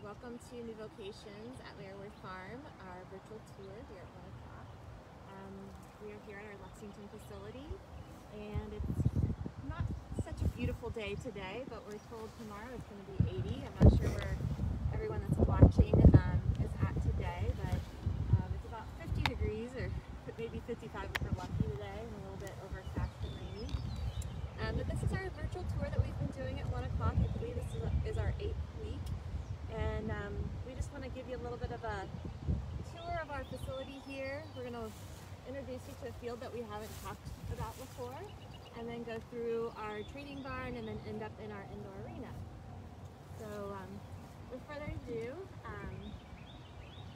Welcome to New Vocations at Mereworth Farm, our virtual tour here at 1 o'clock. Um, we are here at our Lexington facility and it's not such a beautiful day today, but we're told tomorrow it's going to be 80. I'm not sure where everyone that's watching um, is at today, but um, it's about 50 degrees or maybe 55 if we're lucky today and a little bit overcast and rainy. Um, but this is our virtual tour that we've been doing at 1 o'clock. I believe this is, our eighth and um, we just want to give you a little bit of a tour of our facility here. We're going to introduce you to a field that we haven't talked about before, and then go through our training barn, and then end up in our indoor arena. So um, with further ado, um,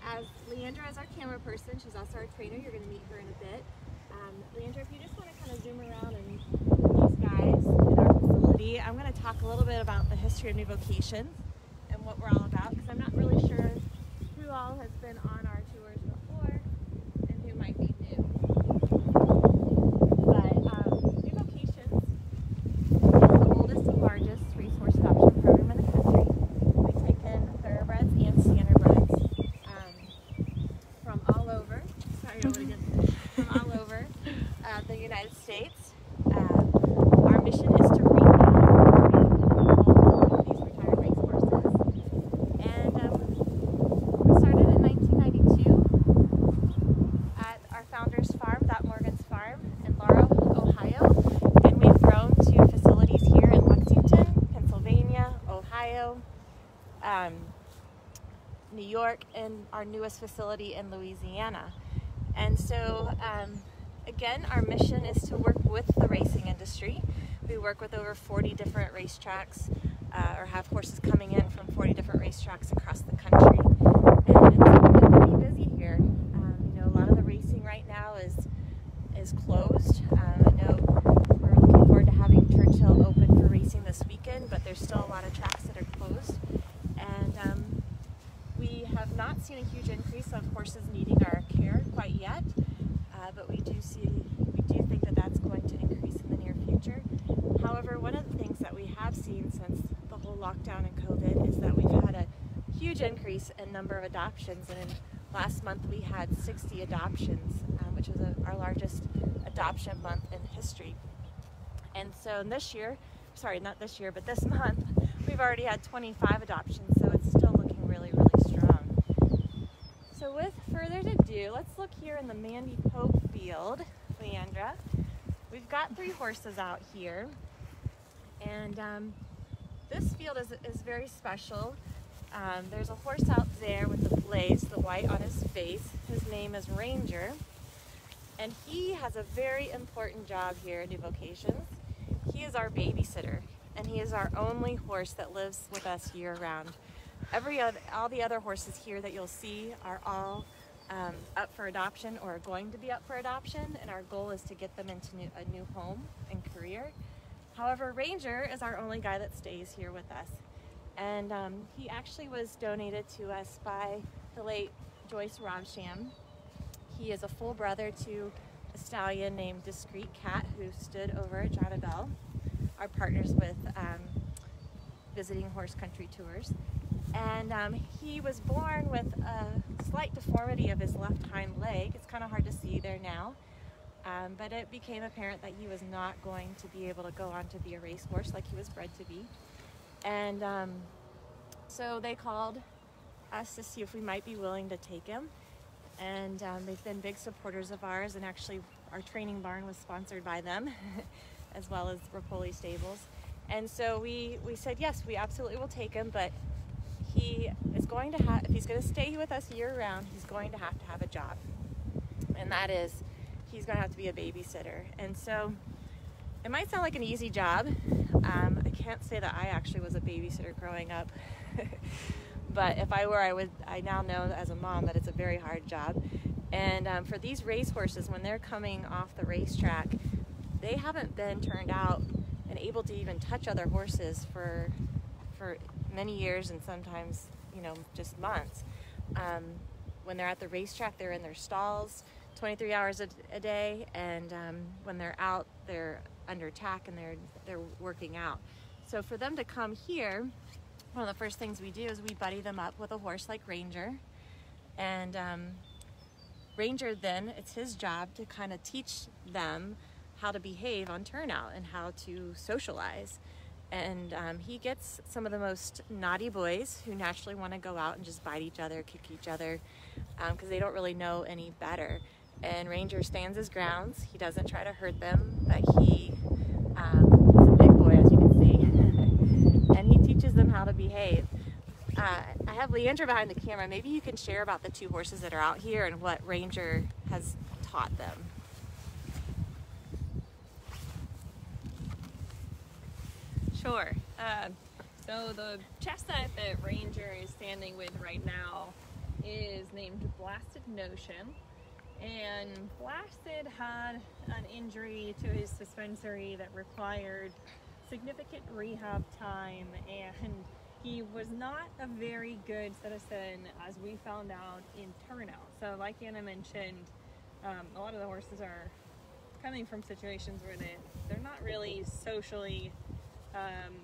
as Leandra is our camera person, she's also our trainer, you're going to meet her in a bit. Um, Leandra, if you just want to kind of zoom around and these guys in our facility, I'm going to talk a little bit about the history of new vocations what we're all about because I'm not really sure who all has been on our tours before and who might be new. But um, New Vocations is the oldest and largest racehorse adoption program in the country. We take in thoroughbreds and standardbreds um, from all over, sorry, from all over uh, the United States. Uh, our mission is to um, New And our newest facility in Louisiana. And so, um, again, our mission is to work with the racing industry. We work with over 40 different racetracks, uh, or have horses coming in from 40 different racetracks across the country. And it's been pretty busy here. Um, you know, a lot of the racing right now is is closed. Um, I know we're looking forward to having Churchill open for racing this weekend, but there's still a lot of tracks that are closed have not seen a huge increase of horses needing our care quite yet, uh, but we do see, we do think that that's going to increase in the near future. However, one of the things that we have seen since the whole lockdown and COVID is that we've had a huge increase in number of adoptions, and last month we had 60 adoptions, um, which was a, our largest adoption month in history. And so this year, sorry, not this year, but this month, we've already had 25 adoptions, so it's still looking really, really strong. so with further ado, let's look here in the Mandy Pope field, Leandra. We've got three horses out here. And um, this field is, is very special. Um, there's a horse out there with the blaze, the white on his face. His name is Ranger. And he has a very important job here at New Vocations. He is our babysitter, and he is our only horse that lives with us year round. Every other, all the other horses here that you'll see are all um, up for adoption or are going to be up for adoption, and our goal is to get them into new, a new home and career. However, Ranger is our only guy that stays here with us. And um, he actually was donated to us by the late Joyce Ravsham. He is a full brother to a stallion named Discreet Cat who stood over at Jonabell, our partners with um, Visiting Horse Country Tours and um, he was born with a slight deformity of his left hind leg. It's kind of hard to see there now, um, but it became apparent that he was not going to be able to go on to be a racehorse like he was bred to be. And um, so they called us to see if we might be willing to take him. And um, they've been big supporters of ours, and actually our training barn was sponsored by them, as well as Repole Stables. And so we, we said, yes, we absolutely will take him, but he is going to have, if he's going to stay with us year round, he's going to have to have a job. And that is, he's going to have to be a babysitter. And so it might sound like an easy job. Um, can't say that I actually was a babysitter growing up. but if I were, I would, I now know as a mom that it's a very hard job. And um, for these racehorses, when they're coming off the racetrack, they haven't been turned out and able to even touch other horses for for many years and sometimes, you know, just months. Um, when they're at the racetrack, they're in their stalls 23 hours a, a day, and um, when they're out, they're under tack and they're they're working out. So for them to come here one of the first things we do is we buddy them up with a horse like Ranger. And um, Ranger then, it's his job to kind of teach them how to behave on turnout and how to socialize. And um, he gets some of the most naughty boys who naturally want to go out and just bite each other, kick each other, because um, they don't really know any better. And Ranger stands his grounds. He doesn't try to hurt them, but he um, is a big boy, as you can see. and he teaches them how to behave. Uh, I have Leandra behind the camera. Maybe you can share about the two horses that are out here and what Ranger has taught them. Sure. Uh, so the chestnut that Ranger is standing with right now is named Blasted Notion. And Blasted had an injury to his suspensory that required significant rehab time and he was not a very good citizen as we found out in turnout. So like Anna mentioned, um, a lot of the horses are coming from situations where they, they're not really socially um,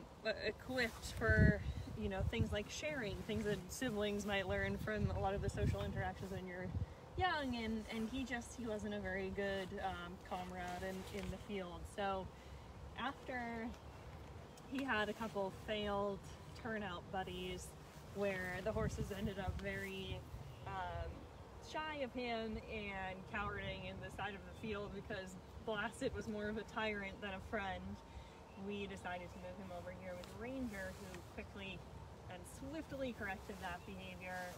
equipped for you know things like sharing things that siblings might learn from a lot of the social interactions when you're young and and he just he wasn't a very good um, comrade in, in the field so after he had a couple failed turnout buddies where the horses ended up very um, shy of him and cowering in the side of the field because Blasted was more of a tyrant than a friend we decided to move him over here with Ranger, who quickly and swiftly corrected that behavior.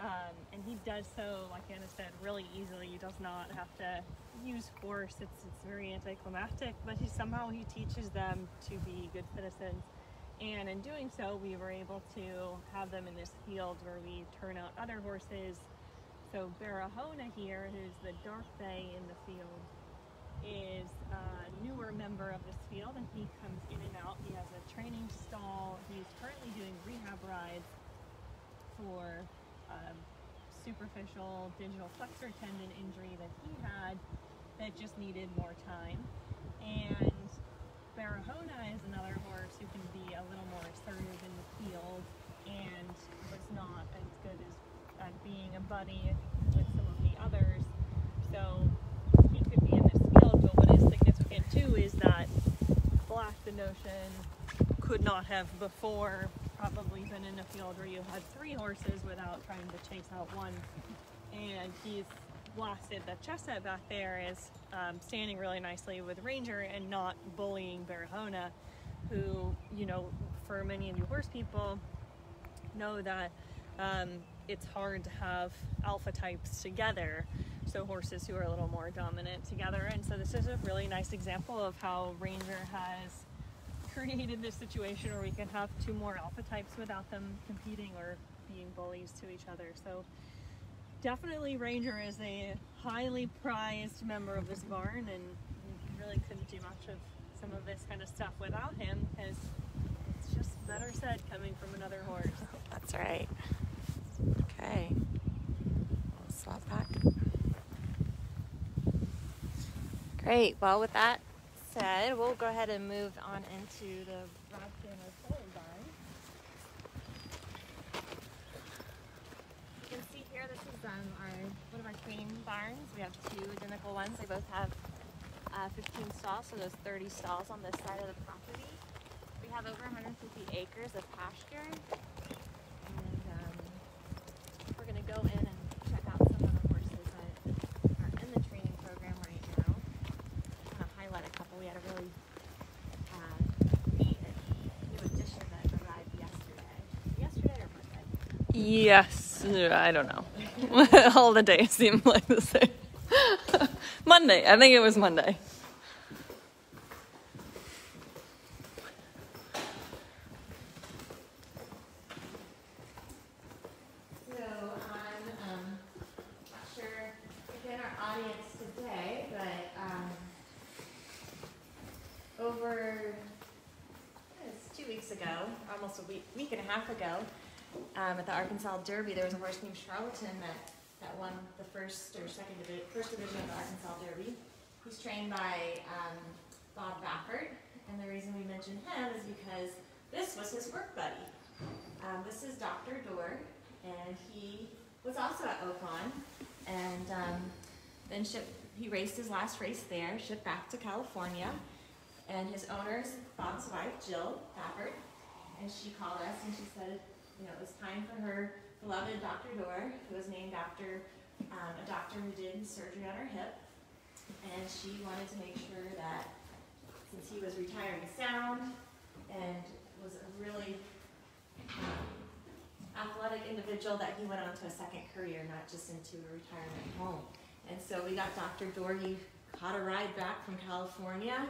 Um, and he does so, like Anna said, really easily. He does not have to use force. It's, it's very anticlimactic, but he somehow he teaches them to be good citizens. And in doing so, we were able to have them in this field where we turn out other horses. So Barahona here, who's the dark bay in the field, is a newer member of this field and he comes in and out. He has a training stall. He's currently doing rehab rides for superficial digital flexor tendon injury that he had that just needed more time. And Barahona is another horse who can be a little more assertive in the field and was not as good as at being a buddy with some of the others. So he could be in this field, but what is significant too is that Black the Notion could not have before probably been in a field where you had three horses without trying to chase out one. And he's blasted the chestnut back there is um, standing really nicely with Ranger and not bullying Barahona, who, you know, for many of you horse people, know that um, it's hard to have alpha types together so horses who are a little more dominant together. And so this is a really nice example of how Ranger has created this situation where we can have two more alpha types without them competing or being bullies to each other. So definitely Ranger is a highly prized member of this barn and we really couldn't do much of some of this kind of stuff without him because it's just better said coming from another horse. That's right. Okay. swap back. Great. Well, with that said, we'll go ahead and move on into the Rob Chandler Solar Barn. You can see here, this is um, our one of our training barns. We have two identical ones. They both have uh, 15 stalls, so there's 30 stalls on this side of the property. We have over 150 acres of pasture, and um, we're going to go in Yes, I don't know. All the days seem like the same. Monday, I think it was Monday. So I'm um, not sure if in our audience today, but um, over two weeks ago, almost a week, week and a half ago, um, at the Arkansas Derby, there was a horse named Charlatan that, that won the first or second division, first division of the Arkansas Derby. He's trained by um, Bob Baffert, and the reason we mention him is because this was his work buddy. Um, this is Dr. Dorr, and he was also at Oaklawn, and um, then shipped, he raced his last race there, shipped back to California, and his owner's Bob's wife, Jill Baffert, and she called us and she said, you know, it was time for her beloved Dr. Dorr, who was named after um, a doctor who did surgery on her hip, and she wanted to make sure that since he was retiring sound and was a really um, athletic individual, that he went on to a second career, not just into a retirement home. And so we got Dr. Dorr, he caught a ride back from California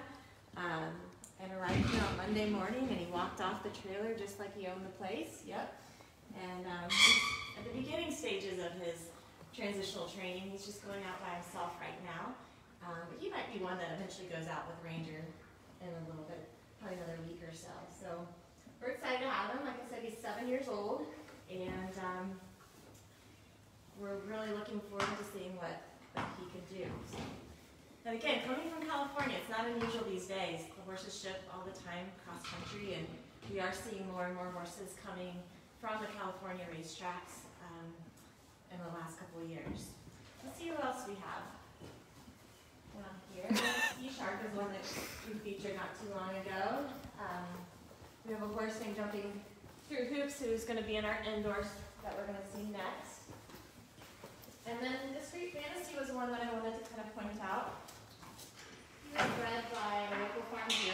um, and arrived here on Monday morning, and he walked off the trailer just like he owned the place. Yep. And um, at the beginning stages of his transitional training, he's just going out by himself right now. Um, but he might be one that eventually goes out with Ranger in a little bit, probably another week or so. So we're excited to have him. Like I said, he's seven years old, and um, we're really looking forward to seeing what, what he can do. So. And again, coming from California, it's not unusual these days. Horses ship all the time cross country, and we are seeing more and more horses coming from the California racetracks um, in the last couple of years. Let's see who else we have. One here. Sea Shark is one that we featured not too long ago. Um, we have a horse named Jumping Through Hoops who's going to be in our indoors that we're going to see next. And then Discreet Fantasy was one that I wanted to kind of point out. He was bred by local farm here,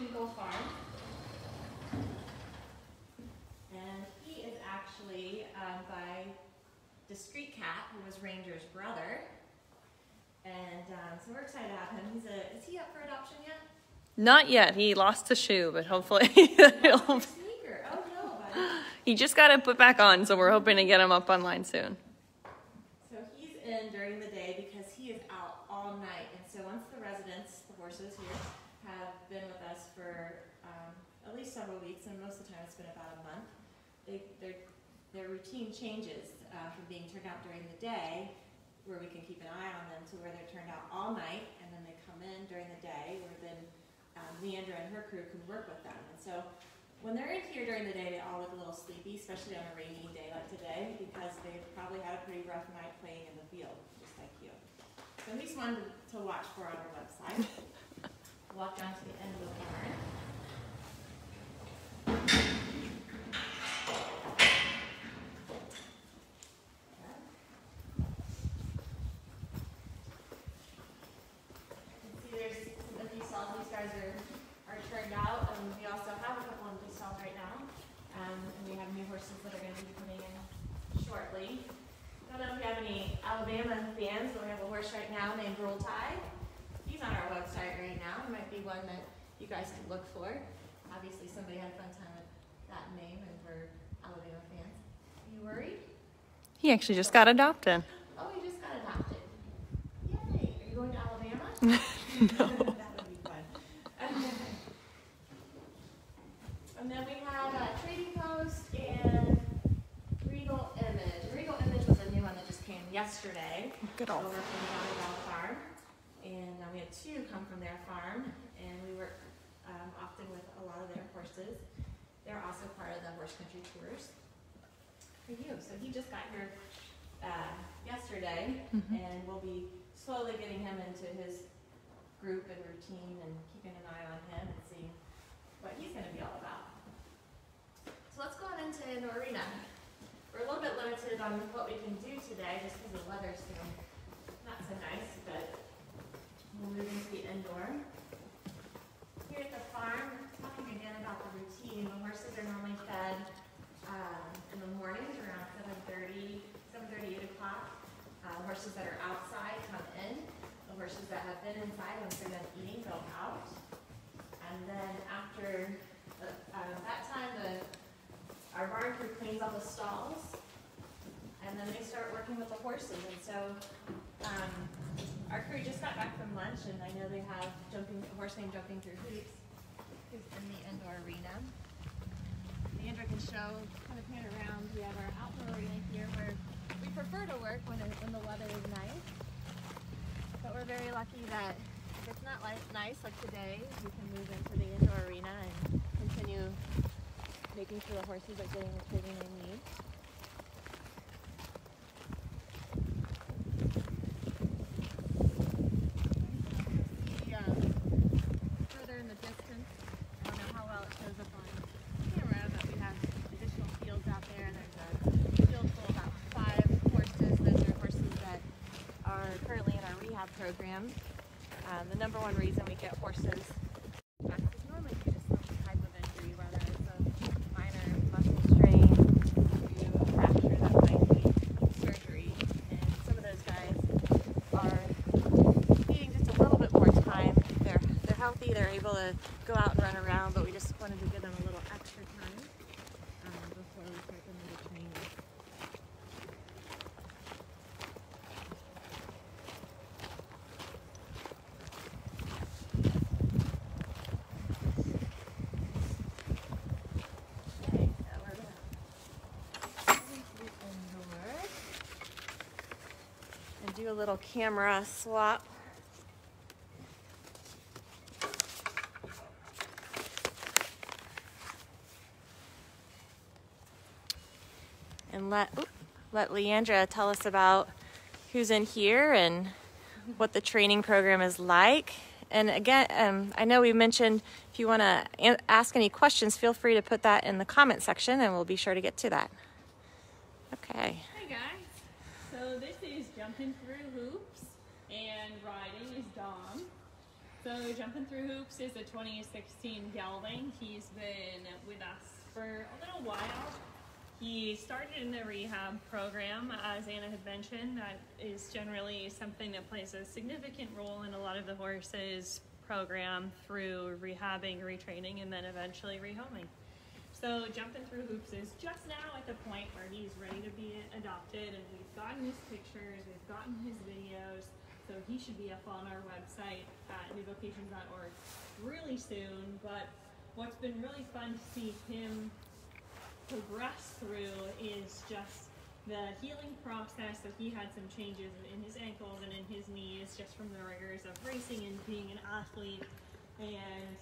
Hinkle Farm. And he is actually um, by Discreet Cat, who was Ranger's brother. And um, so we're excited to have him. He's a, is he up for adoption yet? Not yet. He lost a shoe, but hopefully Oh, sneaker. Oh, no, buddy. he just got it put back on, so we're hoping to get him up online soon. So he's in during the day because he is out all night. And so once the residents, the horses here, have been with us for um, at least several weeks, and most of the time it's been about a month, they, their, their routine changes uh, from being turned out during the day, where we can keep an eye on them, to where they're turned out all night, and then they come in during the day, where then um, Leandra and her crew can work with them. And so when they're in here during the day, they all look a little sleepy, especially on a rainy day like today, because they've probably had a pretty rough night playing in the field, just like you. So at least one to, to watch for on our website. Walk down to the end of the barn. You can see there's some empty stalls. These guys are, are turned out, and we also have a couple empty stalls right now. Um, and we have new horses that are gonna be coming in shortly. Don't know if we have any Alabama fans, but we have a horse right now named Roll Tide. He's on our website right now. It might be one that you guys could look for. Obviously, somebody had a fun time with that name, and we're Alabama fans. Are you worried? He actually just got adopted. Oh, you just got adopted. Yay! Are you going to Alabama? no. that would be fun. and then we have uh, Trading Post and Regal Image. Regal Image was a new one that just came yesterday Good over from Valley Bell Farm. And uh, we had two come from their farm, and we work um, often with a lot of their horses. They're also part of the horse country tours for you. So he just got here uh, yesterday, and we'll be slowly getting him into his group and routine and keeping an eye on him and seeing what he's going to be all about. So let's go on into Norina. We're a little bit limited on what we can do today just because the weather's still not so nice, but we'll move into the indoor. Here at the farm, talking again about the routine, the horses are normally fed um, in the mornings around 7.30, 7.30, 8 o'clock. Uh, horses that are outside come in. The horses that have been inside, once they're done eating, go out. And then after the, uh, that time, the, our barn crew cleans all the stalls. And then they start working with the horses. And so um, our crew just got back from lunch, and I know they have jumping, horse named Jumping Through Hoops, who's in the indoor arena. Leandra can show, kind of pan around. We have our outdoor arena here where we prefer to work when, when the weather is nice. But we're very lucky that if it's not like nice like today, we can move into the indoor arena and continue making sure the horses are getting the training they need. Yeah. Further in the distance, I don't know how well it shows up on camera, but we have additional fields out there. There's a field full of about five horses. Those are horses that are currently in our rehab program. Um, the number one reason we get horses back is normally due to some type of injury, whether it's a minor muscle strain, due to a fracture that might need surgery. And some of those guys are needing just a little bit more time. They're they're healthy, they're able to go out and run around, but we just wanted to give them a little extra time um, before we start them into training. Okay, so we're gonna leave indoors and do a little camera swap. And let let Leandra tell us about who's in here and what the training program is like. And again, um, I know we mentioned if you want to ask any questions, feel free to put that in the comment section and we'll be sure to get to that. Okay. Hi guys. So this is jumping through hoops and riding is Dom. So jumping through hoops is a 2016 gelding. He's been with us for a little while. He started in the rehab program, as Anna had mentioned. That is generally something that plays a significant role in a lot of the horses program through rehabbing, retraining, and then eventually rehoming. So jumping through hoops is just now at the point where he's ready to be adopted, and we've gotten his pictures, we've gotten his videos. So he should be up on our website at newvocations.org really soon. But what's been really fun to see him progress through is just the healing process. So he had some changes in his ankles and in his knees just from the rigors of racing and being an athlete. And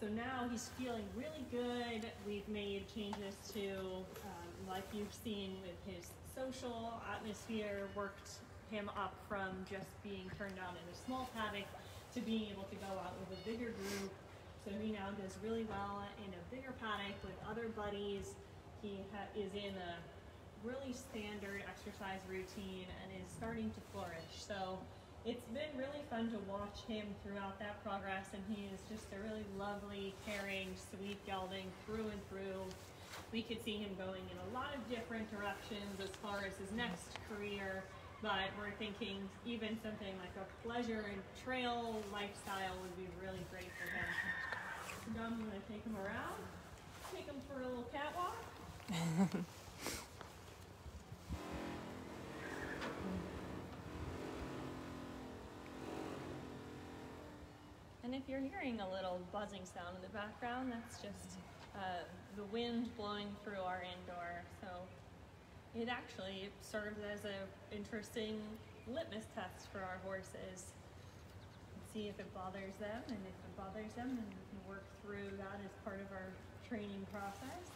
so now he's feeling really good. We've made changes to, um, like you've seen with his social atmosphere, worked him up from just being turned on in a small paddock to being able to go out with a bigger group. So he now does really well in a bigger paddock with other buddies. He is in a really standard exercise routine and is starting to flourish. So it's been really fun to watch him throughout that progress, and he is just a really lovely, caring, sweet gelding through and through. We could see him going in a lot of different directions as far as his next career, but we're thinking even something like a pleasure and trail lifestyle would be really great for him. So I'm gonna take him around, take him for a little catwalk. if you're hearing a little buzzing sound in the background, that's just uh, the wind blowing through our indoor. So it actually serves as an interesting litmus test for our horses. See if it bothers them, and if it bothers them, then we can work through that as part of our training process.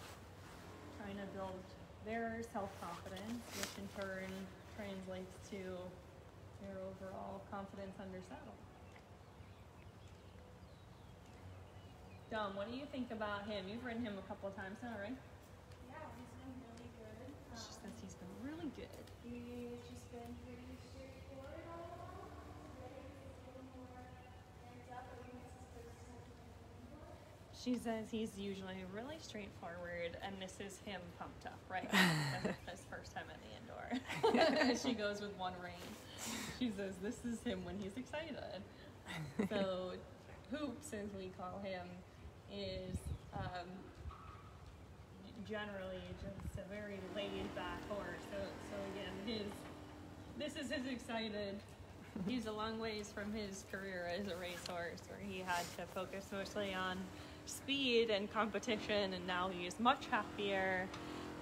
Trying to build their self confidence, which in turn translates to their overall confidence under saddle. Dom, what do you think about him? You've ridden him a couple of times now, right? Yeah, he's been really good. She Um, says he's been really good. he's just been pretty straightforward all along. Today he's a little more amped up. I think it's his first time doing She says he's usually really straightforward, and this is him pumped up, right? That's his first time at the indoor. she goes with one rein. She says this is him when he's excited. So, Hoops, as we call him, is um, generally just a very laid back horse. So, so again, his this is his excited. He's a long ways from his career as a racehorse, where he had to focus mostly on speed and competition, and now he's much happier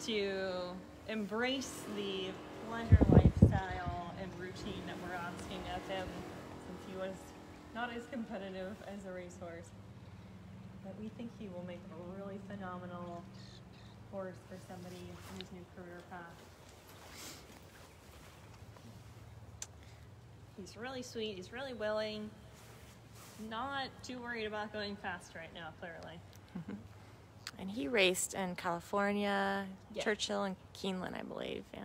to embrace the pleasure lifestyle and routine that we're asking of him, since he was not as competitive as a racehorse. We think he will make a really phenomenal horse for somebody in his new career path. He's really sweet. He's really willing. Not too worried about going fast right now, clearly. Mm-hmm. And he raced in California, Yeah. Churchill, and Keeneland, I believe. Yeah.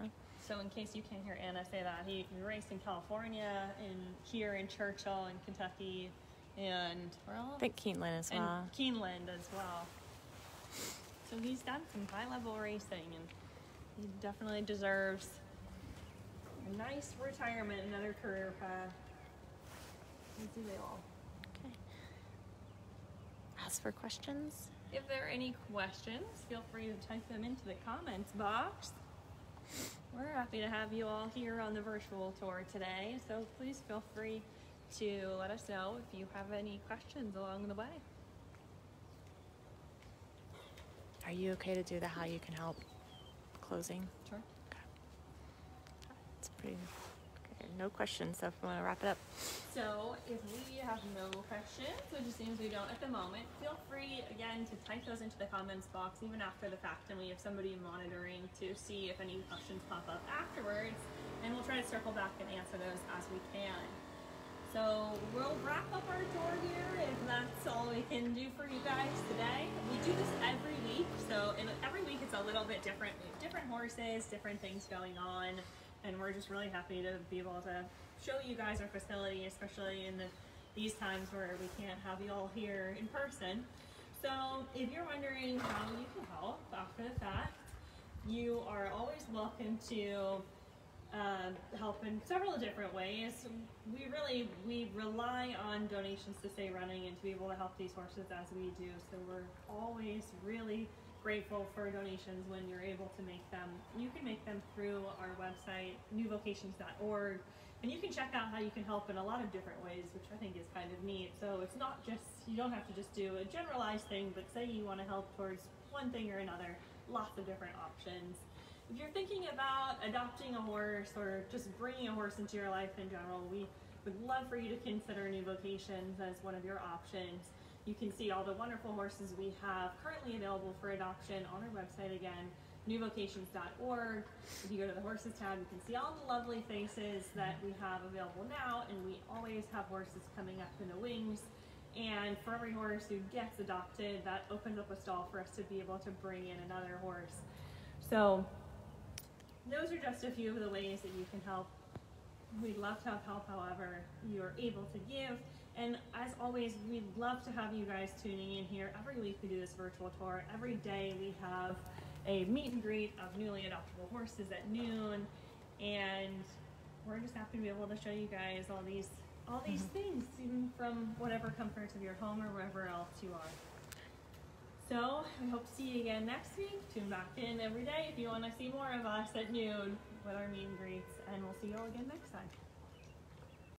So, in case you can't hear Anna say that, he, he raced in California, in here in Churchill, in Kentucky, and where else? I think Keeneland as and well. Keeneland as well. So he's done some high level racing, and he definitely deserves a nice retirement, another career path. As do they all. Okay. Ask for questions. If there are any questions, feel free to type them into the comments box. We're happy to have you all here on the virtual tour today, so please feel free to let us know if you have any questions along the way. Are you okay to do the how you can help closing? Sure. It's pretty. Okay, no questions. So if we want to wrap it up, So if we have no questions, which it seems we don't at the moment, feel free again to type those into the comments box even after the fact, and we have somebody monitoring to see if any questions pop up afterwards, and we'll try to circle back and answer those as we can. So we'll wrap up our tour here if that's all we can do for you guys today. We do this every week, so in every week it's a little bit different. We have different horses, different things going on, and we're just really happy to be able to show you guys our facility, especially in the, these times where we can't have you all here in person. So if you're wondering how you can help after the fact, you are always welcome to um, help in several different ways. We really we rely on donations to stay running and to be able to help these horses as we do. So we're always really grateful for donations when you're able to make them. You can make them through our website, newvocations.org, and you can check out how you can help in a lot of different ways, which I think is kind of neat. So it's not just you don't have to just do a generalized thing, but say you want to help towards one thing or another, lots of different options. If you're thinking about adopting a horse or just bringing a horse into your life in general, we would love for you to consider New Vocations as one of your options. You can see all the wonderful horses we have currently available for adoption on our website again, newvocations.org. If you go to the horses tab, you can see all the lovely faces that we have available now, and we always have horses coming up in the wings. And for every horse who gets adopted, that opens up a stall for us to be able to bring in another horse. So, those are just a few of the ways that you can help. We'd love to have help however you're able to give. And as always, we'd love to have you guys tuning in here. Every week we do this virtual tour. Every day we have a meet and greet of newly adoptable horses at noon. And we're just happy to be able to show you guys all these all these mm-hmm. things, even from whatever comforts of your home or wherever else you are. So we hope to see you again next week. Tune back in every day if you want to see more of us at noon with our meet and greets, and we'll see you all again next time.